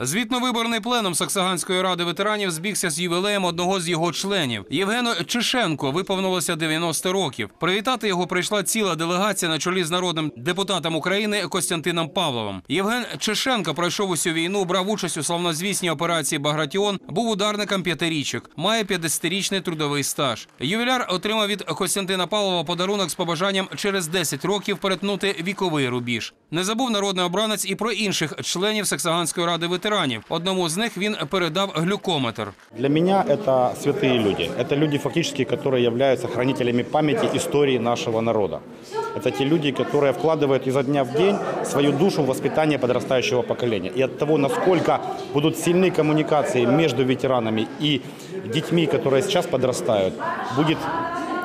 Звітно-виборний пленум Саксаганської ради ветеранів збігся з ювілеєм одного з його членів. Євгену Чешенко виповнилося 90 років. Привітати його прийшла ціла делегація на чолі з народним депутатом України Костянтином Павловим. Євген Чешенко пройшов усю війну, брав участь у славнозвісній операції Багратіон, був ударником п'ятирічок, має 50-річний трудовий стаж. Ювіляр отримав від Костянтина Павлова подарунок з побажанням через 10 років перетнути віковий рубіж. Не забув народний обранець і про інших членів Саксаганської ради ветеранів Одному з них він передав глюкометр. Для меня это святые люди. Это люди, фактически, которые являются хранителями памяти истории нашего народа. Это те люди, которые вкладывают изо дня в день свою душу в воспитание подрастающего поколения. И от того, насколько будут сильны коммуникации между ветеранами и детьми, которые сейчас подрастают, будет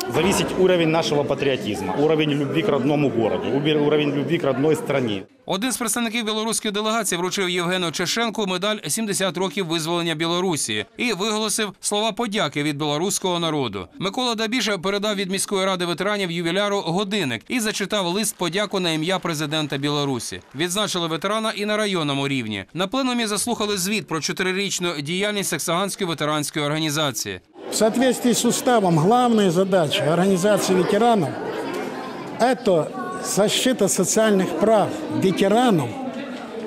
зависеть уровень нашего патриотизма, уровень любви к родному городу, уровень любви к родной стране. Один з представників білоруської делегації вручив Євгену Чешенку медаль «70 років визволення Білорусі і виголосив слова подяки від білоруського народу. Микола Дабіша передав від міської ради ветеранів ювіляру годинник і зачитав лист подяку на ім'я президента Білорусі. Відзначили ветерана і на районному рівні. На пленумі заслухали звіт про чотирирічну діяльність Саксаганської ветеранської організації. В соответствии с уставом главная задача организации ветеранов – это защита социальных прав ветеранов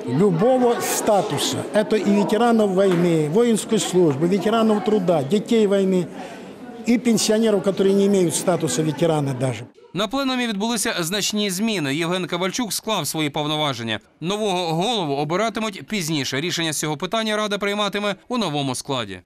любого статуса. Это и ветеранов войны, воинской службы, ветеранов труда, детей войны и пенсионеров, которые не имеют статуса ветерана даже. На пленумі відбулися значні зміни. Євген Ковальчук склав свої повноваження. Нового голову обиратимуть пізніше. Рішення з цього питання рада прийматиме у новому складі.